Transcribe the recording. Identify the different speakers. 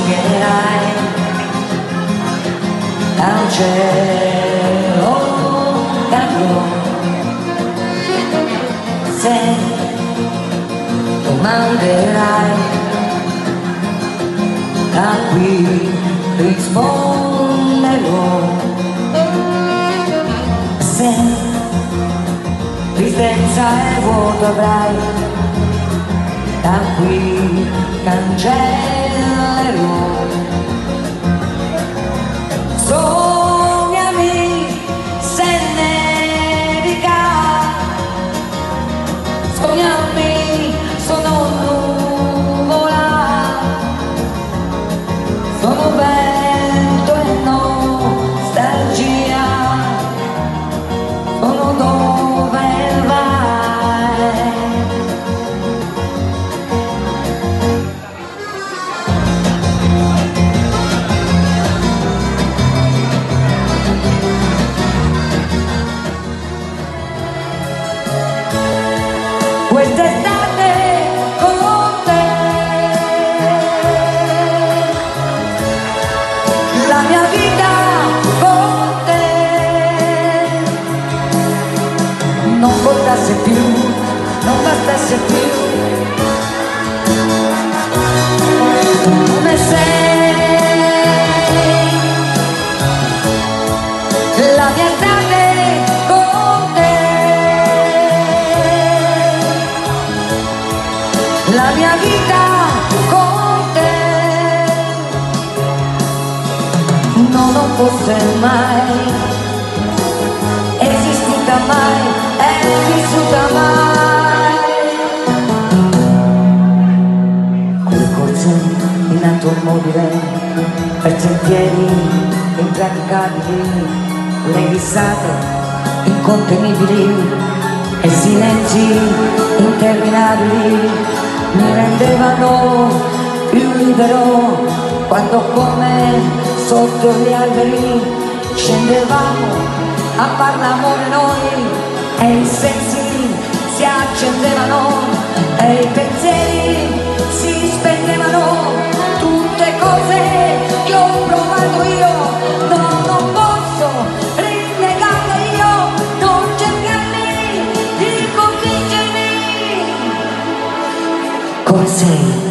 Speaker 1: mancherai dal cielo cadrò se tu mancherai da qui risponderò se tristezza e vuoto avrai da qui cancellerò. Sognami se nevica. Sognami sono nuvola. Sono vento bastasse più non bastasse più come sei la mia estate con te la mia vita con te non fosse mai in automobile per sentieri impraticabili le risate incontenibili e silenzi interminabili mi rendevano più libero quando come sotto gli alberi scendevamo a far l'amore noi e i sensi si accendevano e i pensieri Comecei.